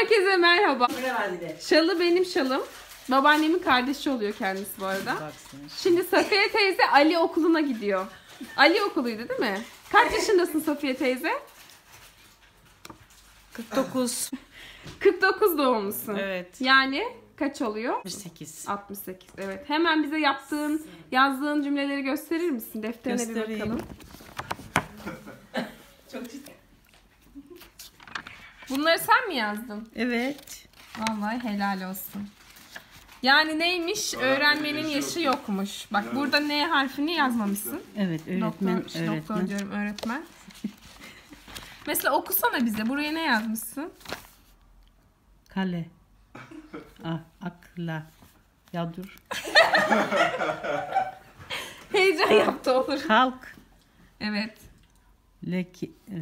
Herkese merhaba. Şalı benim şalım. Babaannemin kardeşi oluyor kendisi bu arada. Şimdi Safiye teyze Ali okuluna gidiyor. Ali okuluydu değil mi? Kaç yaşındasın Safiye teyze? 49. 49 doğumlusun. Evet. Yani kaç oluyor? 68. 68 evet. Hemen bize yaptığın, yazdığın cümleleri gösterir misin? Defterine bir Göstereyim. bakalım. Çok ciddi. Bunları sen mi yazdın? Evet. Vallahi helal olsun. Yani neymiş? Öğrenmenin yaşı yokmuş. Bak burada N harfini yazmamışsın. Evet öğretmen. doktor, öğretmen. doktor diyorum öğretmen. Mesela okusana bize. Buraya ne yazmışsın? Kale. Ah, akla. Ya dur. Heyecan yaptı olur. Kalk. Evet. Leki, e,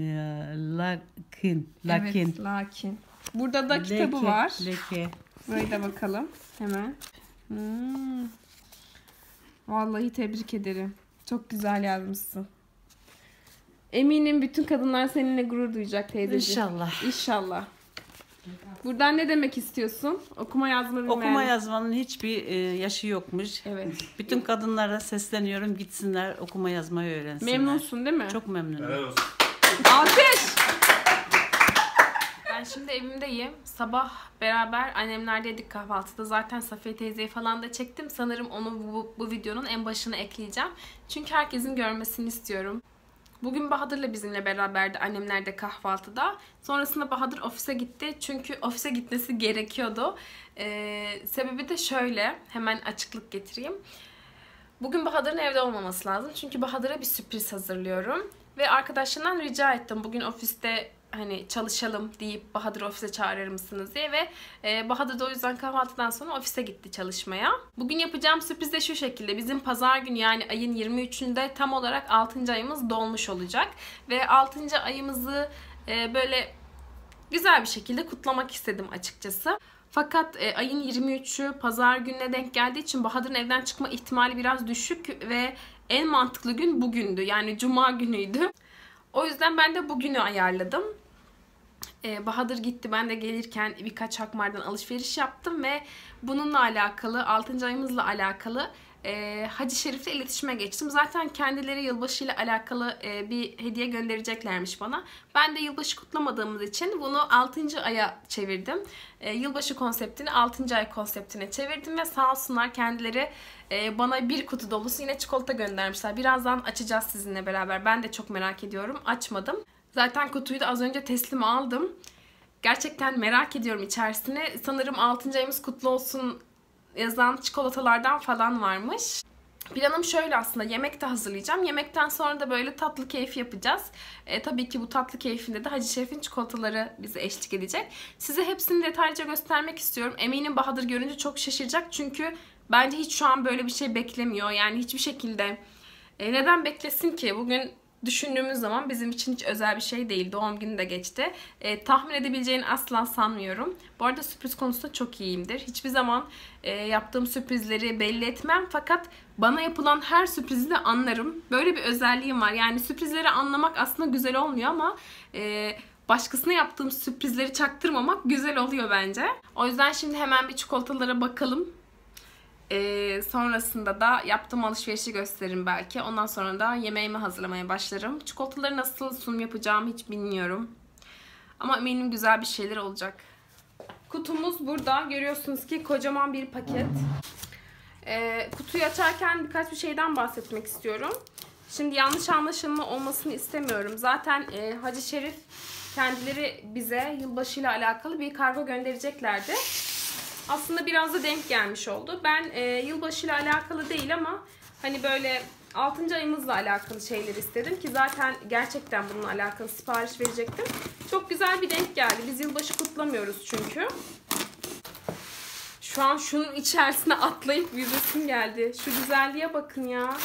lakin. Lakin. Evet, lakin. Burada da kitabı Leke, var. Leke. Buraya da bakalım. Hemen. Hmm. Vallahi tebrik ederim. Çok güzel yazmışsın. Eminim bütün kadınlar seninle gurur duyacak teyzeciğim. İnşallah. İnşallah. Buradan ne demek istiyorsun? Okuma yazma bilmeyen. Okuma yazmanın hiçbir e, yaşı yokmuş. Evet. Bütün kadınlara sesleniyorum gitsinler okuma yazmayı öğrensinler. Memnunsun değil mi? Çok memnunum. Helal olsun. Alkış. Ben şimdi evimdeyim. Sabah beraber annemlerdeydik kahvaltıda. Zaten Safiye teyzeyi falan da çektim. Sanırım onu bu, bu videonun en başına ekleyeceğim. Çünkü herkesin görmesini istiyorum. Bugün Bahadır'la bizimle beraberdi annemlerde kahvaltıda. Sonrasında Bahadır ofise gitti. Çünkü ofise gitmesi gerekiyordu. Ee, sebebi de şöyle. Hemen açıklık getireyim. Bugün Bahadır'ın evde olmaması lazım. Çünkü Bahadır'a bir sürpriz hazırlıyorum. Ve arkadaşlarından rica ettim. Bugün ofiste hani çalışalım deyip Bahadır ofise çağırır mısınız diye ve e, Bahadır da o yüzden kahvaltıdan sonra ofise gitti çalışmaya. Bugün yapacağım sürpriz de şu şekilde. Bizim pazar günü yani ayın 23'ünde tam olarak 6. ayımız dolmuş olacak. Ve 6. ayımızı e, böyle güzel bir şekilde kutlamak istedim açıkçası. Fakat e, ayın 23'ü pazar gününe denk geldiği için Bahadır'ın evden çıkma ihtimali biraz düşük ve en mantıklı gün bugündü. Yani cuma günüydü. O yüzden ben de bugünü ayarladım. Ee, Bahadır gitti. Ben de gelirken birkaç Hakmar'dan alışveriş yaptım ve bununla alakalı, 6. ayımızla alakalı e, Hacı Şerif'le iletişime geçtim. Zaten kendileri yılbaşı ile alakalı e, bir hediye göndereceklermiş bana. Ben de yılbaşı kutlamadığımız için bunu 6. aya çevirdim. E, yılbaşı konseptini 6. ay konseptine çevirdim ve sağ olsunlar kendileri e, bana bir kutu dolusu yine çikolata göndermişler. Birazdan açacağız sizinle beraber. Ben de çok merak ediyorum. Açmadım. Zaten kutuyu da az önce teslim aldım. Gerçekten merak ediyorum içerisine. Sanırım 6. ayımız kutlu olsun yazan çikolatalardan falan varmış. Planım şöyle aslında yemek de hazırlayacağım. Yemekten sonra da böyle tatlı keyif yapacağız. E, tabii ki bu tatlı keyfinde de Hacı Şerif'in çikolataları bize eşlik edecek. Size hepsini detaylıca göstermek istiyorum. Eminim Bahadır görünce çok şaşıracak. Çünkü bence hiç şu an böyle bir şey beklemiyor. Yani hiçbir şekilde e, neden beklesin ki? Bugün düşündüğümüz zaman bizim için hiç özel bir şey değil. Doğum günü de geçti. E, tahmin edebileceğini asla sanmıyorum. Bu arada sürpriz konusunda çok iyiyimdir. Hiçbir zaman e, yaptığım sürprizleri belli etmem. Fakat bana yapılan her sürprizi de anlarım. Böyle bir özelliğim var. Yani sürprizleri anlamak aslında güzel olmuyor ama... E, başkasına yaptığım sürprizleri çaktırmamak güzel oluyor bence. O yüzden şimdi hemen bir çikolatalara bakalım. Ee, sonrasında da yaptığım alışverişi gösteririm belki. Ondan sonra da yemeğimi hazırlamaya başlarım. Çikolataları nasıl sunum yapacağımı hiç bilmiyorum. Ama eminim güzel bir şeyler olacak. Kutumuz burada. Görüyorsunuz ki kocaman bir paket. Ee, kutuyu açarken birkaç bir şeyden bahsetmek istiyorum. Şimdi yanlış anlaşılma olmasını istemiyorum. Zaten e, Hacı Şerif kendileri bize yılbaşıyla alakalı bir kargo göndereceklerdi aslında biraz da denk gelmiş oldu. Ben e, yılbaşıyla alakalı değil ama hani böyle 6. ayımızla alakalı şeyler istedim ki zaten gerçekten bununla alakalı sipariş verecektim. Çok güzel bir denk geldi. Biz yılbaşı kutlamıyoruz çünkü. Şu an şunun içerisine atlayıp yüzesim geldi. Şu güzelliğe bakın ya.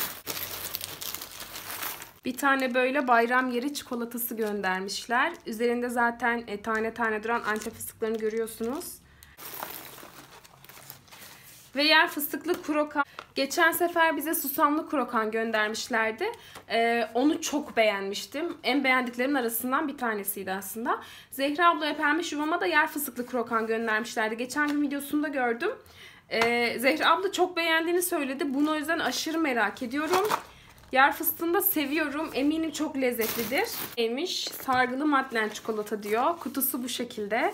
Bir tane böyle bayram yeri çikolatası göndermişler. Üzerinde zaten e, tane tane duran antep fıstıklarını görüyorsunuz. Ve yer fıstıklı krokan. Geçen sefer bize susamlı krokan göndermişlerdi. Ee, onu çok beğenmiştim. En beğendiklerimin arasından bir tanesiydi aslında. Zehra abla pembe yuvama da yer fıstıklı krokan göndermişlerdi. Geçen gün videosunda gördüm. Ee, Zehra abla çok beğendiğini söyledi. Bunu o yüzden aşırı merak ediyorum. Yer fıstığını da seviyorum. Eminim çok lezzetlidir. Neymiş? Sargılı madlen çikolata diyor. Kutusu bu şekilde.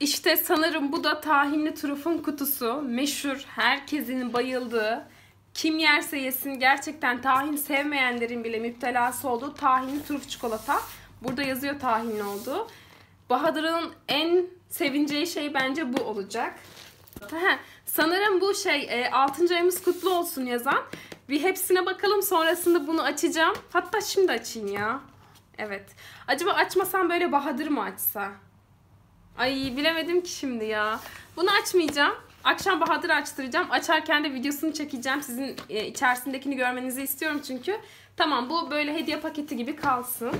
İşte sanırım bu da tahinli trufun kutusu. Meşhur, herkesin bayıldığı, kim yerse yesin gerçekten tahin sevmeyenlerin bile müptelası olduğu tahinli truf çikolata. Burada yazıyor tahinli olduğu. Bahadır'ın en sevineceği şey bence bu olacak. He, sanırım bu şey 6. E, ayımız kutlu olsun yazan. Bir hepsine bakalım sonrasında bunu açacağım. Hatta şimdi açayım ya. Evet. Acaba açmasam böyle Bahadır mı açsa? Ay bilemedim ki şimdi ya. Bunu açmayacağım. Akşam Bahadır açtıracağım. Açarken de videosunu çekeceğim. Sizin e, içerisindekini görmenizi istiyorum çünkü. Tamam bu böyle hediye paketi gibi kalsın.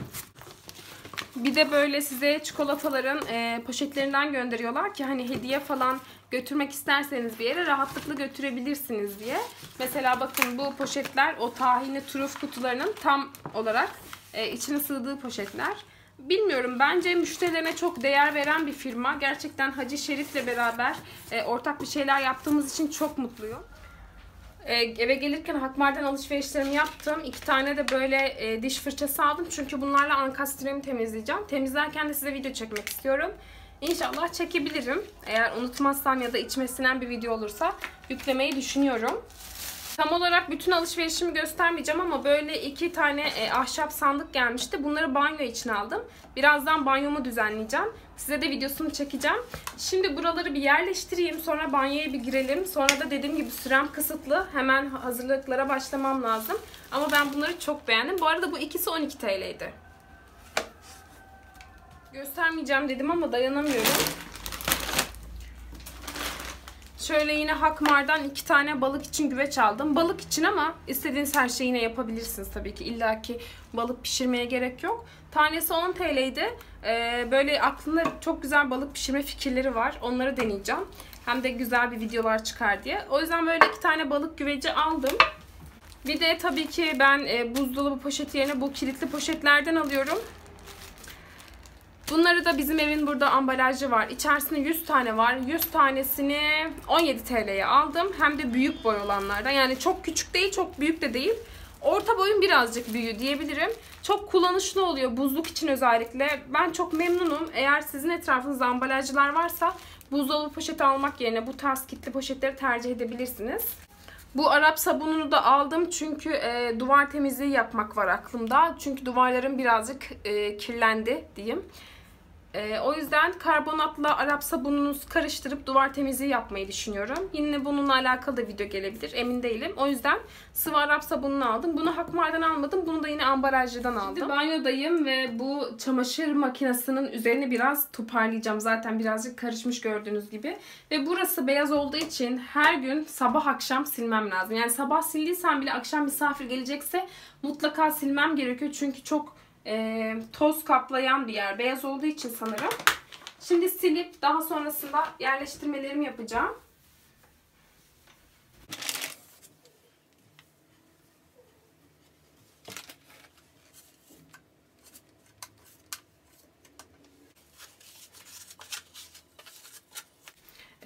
Bir de böyle size çikolataların e, poşetlerinden gönderiyorlar ki hani hediye falan götürmek isterseniz bir yere rahatlıkla götürebilirsiniz diye. Mesela bakın bu poşetler o tahinli turuf kutularının tam olarak e, içine sığdığı poşetler. Bilmiyorum bence müşterilerine çok değer veren bir firma. Gerçekten Hacı Şerif'le beraber e, ortak bir şeyler yaptığımız için çok mutluyum. E, eve gelirken Hakmar'dan alışverişlerimi yaptım. İki tane de böyle e, diş fırçası aldım. Çünkü bunlarla ankastremi temizleyeceğim. Temizlerken de size video çekmek istiyorum. İnşallah çekebilirim. Eğer unutmazsam ya da içmesinden bir video olursa yüklemeyi düşünüyorum. Tam olarak bütün alışverişimi göstermeyeceğim ama böyle iki tane e, ahşap sandık gelmişti. Bunları banyo için aldım. Birazdan banyomu düzenleyeceğim. Size de videosunu çekeceğim. Şimdi buraları bir yerleştireyim. Sonra banyoya bir girelim. Sonra da dediğim gibi sürem kısıtlı. Hemen hazırlıklara başlamam lazım. Ama ben bunları çok beğendim. Bu arada bu ikisi 12 TL'ydi. Göstermeyeceğim dedim ama dayanamıyorum. Şöyle yine Hakmar'dan iki tane balık için güveç aldım. Balık için ama istediğiniz her şeyi yine yapabilirsiniz tabii ki. İlla ki balık pişirmeye gerek yok. Tanesi 10 TL'ydi. Ee, böyle aklımda çok güzel balık pişirme fikirleri var. Onları deneyeceğim. Hem de güzel bir videolar çıkar diye. O yüzden böyle iki tane balık güveci aldım. Bir de tabii ki ben e, buzdolabı poşeti yerine bu kilitli poşetlerden alıyorum. Bunları da bizim evin burada ambalajı var. İçerisinde 100 tane var. 100 tanesini 17 TL'ye aldım. Hem de büyük boy olanlardan. Yani çok küçük değil, çok büyük de değil. Orta boyun birazcık büyüğü diyebilirim. Çok kullanışlı oluyor buzluk için özellikle. Ben çok memnunum. Eğer sizin etrafınızda ambalajcılar varsa buzdolabı poşeti almak yerine bu tarz kitli poşetleri tercih edebilirsiniz. Bu Arap sabununu da aldım çünkü e, duvar temizliği yapmak var aklımda. Çünkü duvarlarım birazcık e, kirlendi diyeyim. Ee, o yüzden karbonatla Arap sabununu karıştırıp duvar temizliği yapmayı düşünüyorum. Yine bununla alakalı da video gelebilir. Emin değilim. O yüzden sıvı Arap sabununu aldım. Bunu Hakmar'dan almadım. Bunu da yine ambalajcıdan aldım. Şimdi banyodayım ve bu çamaşır makinesinin üzerini biraz toparlayacağım. Zaten birazcık karışmış gördüğünüz gibi. Ve burası beyaz olduğu için her gün sabah akşam silmem lazım. Yani sabah sildiysem bile akşam misafir gelecekse mutlaka silmem gerekiyor. Çünkü çok e, toz kaplayan bir yer. Beyaz olduğu için sanırım. Şimdi silip daha sonrasında yerleştirmelerimi yapacağım.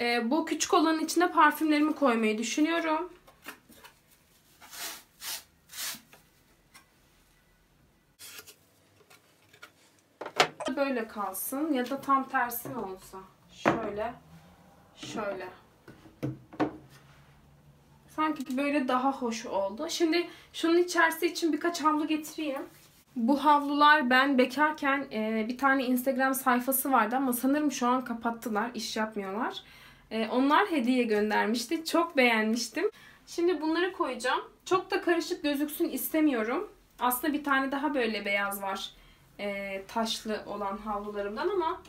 Ee, bu küçük olanın içine parfümlerimi koymayı düşünüyorum. Böyle kalsın ya da tam tersi olsa? Şöyle, şöyle. Sanki böyle daha hoş oldu. Şimdi şunun içerisi için birkaç havlu getireyim. Bu havlular ben bekarken e, bir tane Instagram sayfası vardı ama sanırım şu an kapattılar. iş yapmıyorlar. E, onlar hediye göndermişti. Çok beğenmiştim. Şimdi bunları koyacağım. Çok da karışık gözüksün istemiyorum. Aslında bir tane daha böyle beyaz var e, taşlı olan havlularımdan ama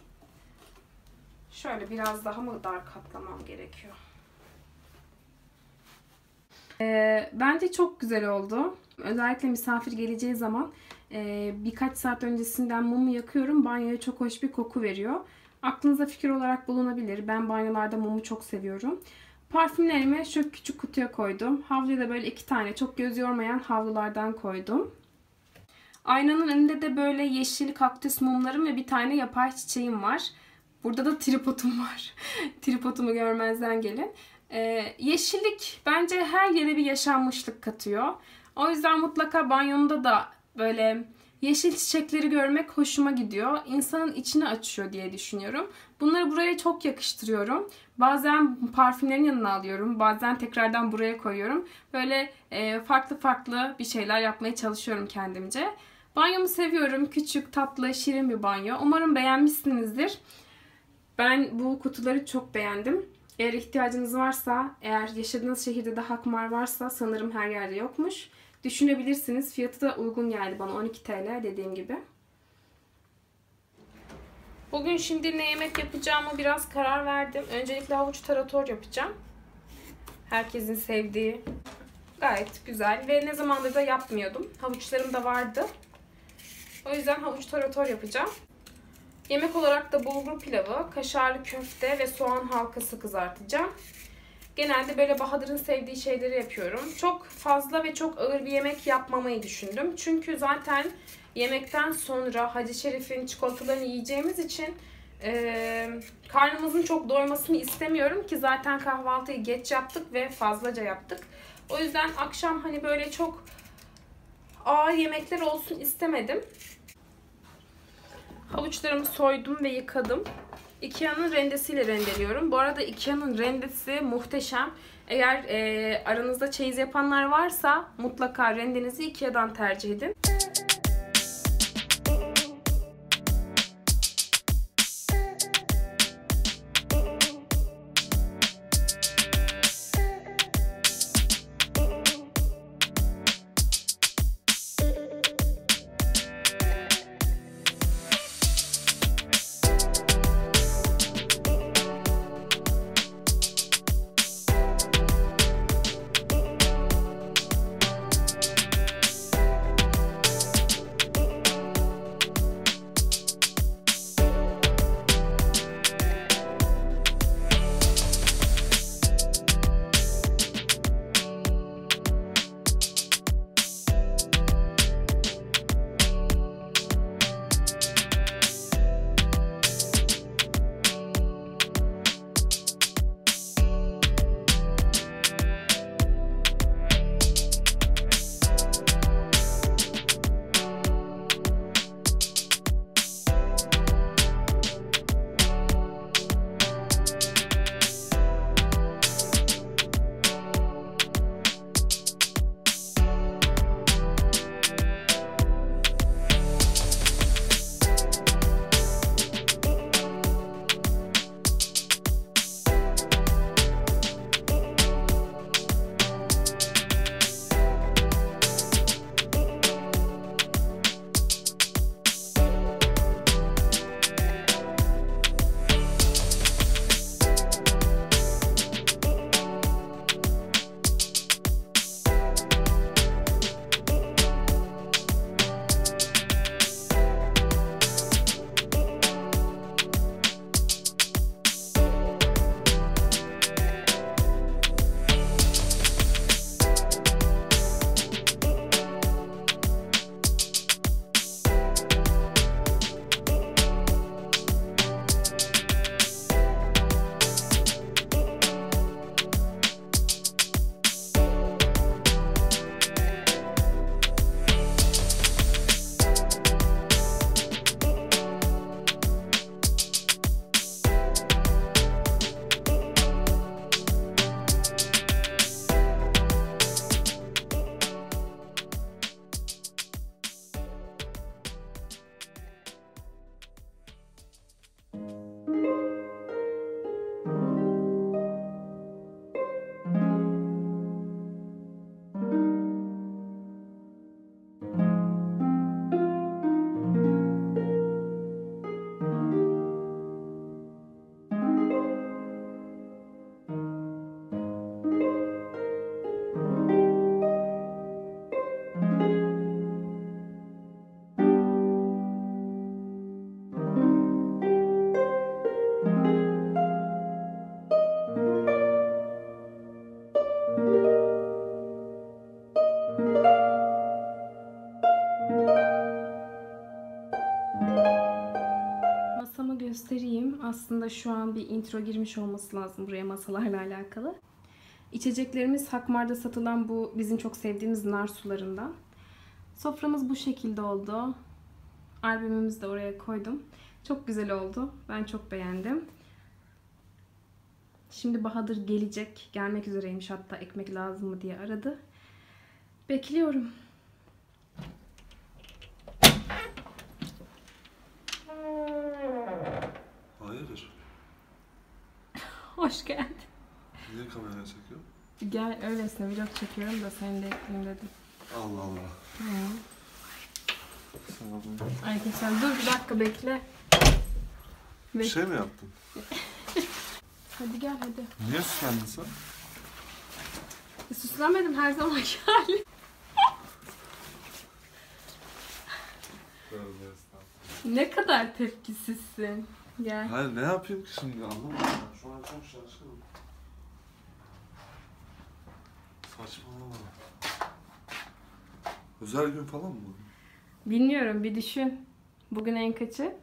şöyle biraz daha mı dar katlamam gerekiyor. E, bence çok güzel oldu. Özellikle misafir geleceği zaman e, birkaç saat öncesinden mumu yakıyorum. Banyoya çok hoş bir koku veriyor. Aklınıza fikir olarak bulunabilir. Ben banyolarda mumu çok seviyorum. Parfümlerimi şu küçük kutuya koydum. Havluya da böyle iki tane çok göz yormayan havlulardan koydum. Aynanın önünde de böyle yeşil kaktüs mumlarım ve bir tane yapay çiçeğim var. Burada da tripodum var. Tripodumu görmezden gelin. Ee, yeşillik bence her yere bir yaşanmışlık katıyor. O yüzden mutlaka banyonda da böyle yeşil çiçekleri görmek hoşuma gidiyor. İnsanın içini açıyor diye düşünüyorum. Bunları buraya çok yakıştırıyorum. Bazen parfümlerin yanına alıyorum. Bazen tekrardan buraya koyuyorum. Böyle e, farklı farklı bir şeyler yapmaya çalışıyorum kendimce. Banyomu seviyorum. Küçük, tatlı, şirin bir banyo. Umarım beğenmişsinizdir. Ben bu kutuları çok beğendim. Eğer ihtiyacınız varsa, eğer yaşadığınız şehirde de Hakmar varsa sanırım her yerde yokmuş. Düşünebilirsiniz. Fiyatı da uygun geldi bana 12 TL dediğim gibi. Bugün şimdi ne yemek yapacağımı biraz karar verdim. Öncelikle havuç tarator yapacağım. Herkesin sevdiği. Gayet güzel ve ne zamandır da yapmıyordum. Havuçlarım da vardı. O yüzden havuç tarator yapacağım. Yemek olarak da bulgur pilavı, kaşarlı köfte ve soğan halkası kızartacağım. Genelde böyle Bahadır'ın sevdiği şeyleri yapıyorum. Çok fazla ve çok ağır bir yemek yapmamayı düşündüm. Çünkü zaten yemekten sonra Hacı Şerif'in çikolatalarını yiyeceğimiz için e, karnımızın çok doymasını istemiyorum ki zaten kahvaltıyı geç yaptık ve fazlaca yaptık. O yüzden akşam hani böyle çok ağır yemekler olsun istemedim. Havuçlarımı soydum ve yıkadım. Ikea'nın rendesiyle rendeliyorum. Bu arada Ikea'nın rendesi muhteşem. Eğer e, aranızda çeyiz yapanlar varsa mutlaka rendenizi Ikea'dan tercih edin. Aslında şu an bir intro girmiş olması lazım buraya masalarla alakalı. İçeceklerimiz Hakmar'da satılan bu bizim çok sevdiğimiz nar sularından. Soframız bu şekilde oldu. Albümümüzü de oraya koydum. Çok güzel oldu. Ben çok beğendim. Şimdi Bahadır gelecek. Gelmek üzereymiş hatta ekmek lazım mı diye aradı. Bekliyorum. Hoş geldin. Niye kameraya çekiyor? Gel öylesine vlog çekiyorum da seni de ekleyeyim dedim. Allah Allah. Hı. Arkadaşlar dur bir dakika bekle. Bir şey mi yaptın? Hadi gel hadi. Niye süslendin sen? E, Süslenmedim her zaman hali. Tövbe estağfurullah. Ne kadar tepkisizsin. Gel. Hayır ne yapayım ki şimdi anlamadım. Şu an çok şaşkınım. Saçmalama. Özel gün falan mı? Bilmiyorum bir düşün. Bugün en kaçı?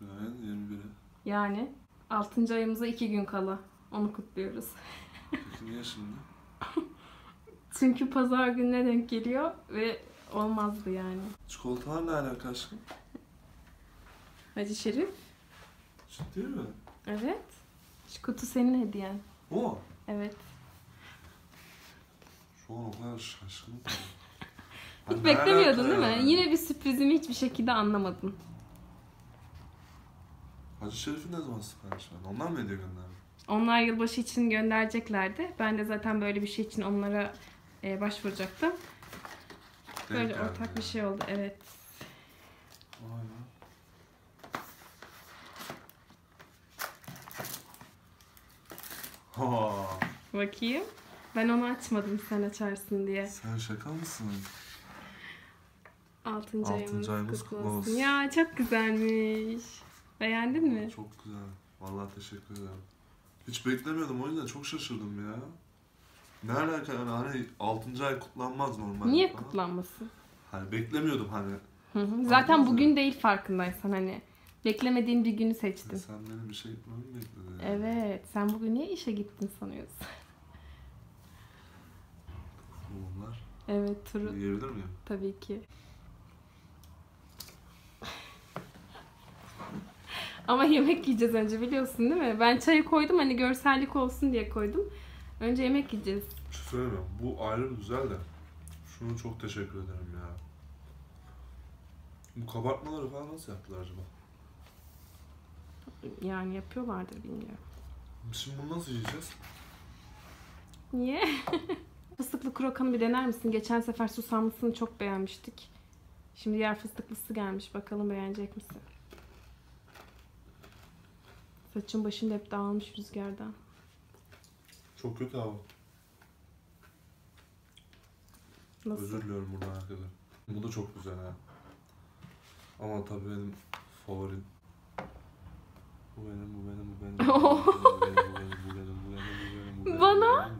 Yani 21'e. Yani 6. ayımıza 2 gün kala. Onu kutluyoruz. Peki niye şimdi? Çünkü pazar gününe denk geliyor ve olmazdı yani. Çikolatalar ne alaka aşkım? Hacı Şerif. Ciddi mi? Evet. Şu kutu senin hediyen. O. Evet. Şu an o kadar şaşkınım. Hiç beklemiyordun değil mi? Yine bir sürprizimi hiçbir şekilde anlamadın. Hacı Şerif'in ne zaman sipariş verdi? Ondan mı hediye gönderdi? Onlar yılbaşı için göndereceklerdi. Ben de zaten böyle bir şey için onlara e, başvuracaktım. Denk Böyle geldi ortak bir ya. şey oldu. Evet. Ha, Bakayım. Ben onu açmadım sen açarsın diye. sen şaka mısın? Altıncı, Altıncı ayımız, kutlu olsun. Ya çok güzelmiş. Beğendin mi? Çok güzel. Vallahi teşekkür ederim. Hiç beklemiyordum o yüzden çok şaşırdım ya. Ne alaka yani hani 6. ay kutlanmaz normalde Niye falan. kutlanmasın? Hani beklemiyordum hani. Hı hı. Zaten Anladın bugün değil farkındaysan hani. Beklemediğin bir günü seçtin. Sen benim bir şey mi bekledin? yani? Evet. Sen bugün niye işe gittin sanıyorsun? Bunlar. Evet Turu Yiyebilir miyim? tabii ki. Ama yemek yiyeceğiz önce biliyorsun değil mi? Ben çayı koydum hani görsellik olsun diye koydum. Önce yemek yiyeceğiz. Bir şey söyleyeyim mi? Bu ayrı güzel de. Şunu çok teşekkür ederim ya. Bu kabartmaları falan nasıl yaptılar acaba? Yani yapıyorlardır bilmiyorum. Şimdi bunu nasıl yiyeceğiz? Niye? Fıstıklı krokanı bir dener misin? Geçen sefer susamlısını çok beğenmiştik. Şimdi diğer fıstıklısı gelmiş. Bakalım beğenecek misin? Saçın başın hep dağılmış rüzgardan. Çok kötü abi. Nasıl? Özür diliyorum buradan herkese. Bu da çok güzel ha. Ama tabii benim favorim. Bu benim, bu benim, bu benim. Bu benim, bu benim, bu benim, bu Bana?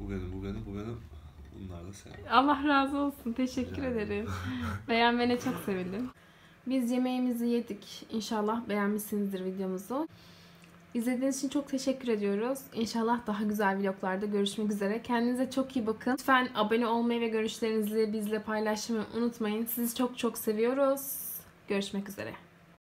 Bu benim, bu benim, bu benim. Bunlar da senin. Allah razı olsun. Teşekkür Rica ederim. Beğenmene çok sevindim. Biz yemeğimizi yedik. İnşallah beğenmişsinizdir videomuzu. İzlediğiniz için çok teşekkür ediyoruz. İnşallah daha güzel vloglarda görüşmek üzere. Kendinize çok iyi bakın. Lütfen abone olmayı ve görüşlerinizi bizle paylaşmayı unutmayın. Sizi çok çok seviyoruz. Görüşmek üzere.